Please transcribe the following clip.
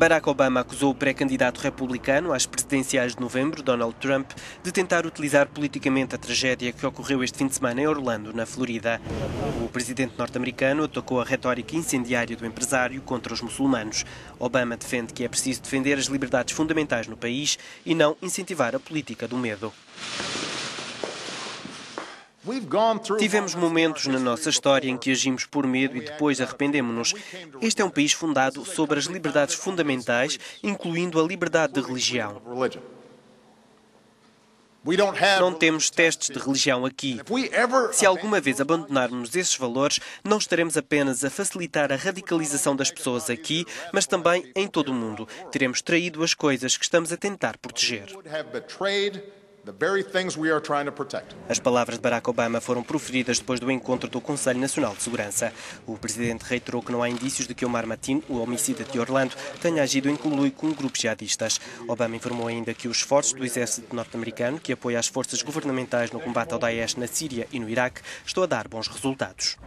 Barack Obama acusou o pré-candidato republicano às presidenciais de novembro, Donald Trump, de tentar utilizar politicamente a tragédia que ocorreu este fim de semana em Orlando, na Florida. O presidente norte-americano atacou a retórica incendiária do empresário contra os muçulmanos. Obama defende que é preciso defender as liberdades fundamentais no país e não incentivar a política do medo. Tivemos momentos na nossa história em que agimos por medo e depois arrependemos-nos. Este é um país fundado sobre as liberdades fundamentais, incluindo a liberdade de religião. Não temos testes de religião aqui. Se alguma vez abandonarmos esses valores, não estaremos apenas a facilitar a radicalização das pessoas aqui, mas também em todo o mundo. Teremos traído as coisas que estamos a tentar proteger. As palavras de Barack Obama foram proferidas depois do encontro do Conselho Nacional de Segurança. O presidente reiterou que não há indícios de que Omar Mateen, o homicida de Orlando, tenha agido em colui com grupos jihadistas. Obama informou ainda que os esforços do exército norte-americano, que apoia as forças governamentais no combate ao Daesh na Síria e no Iraque, estão a dar bons resultados.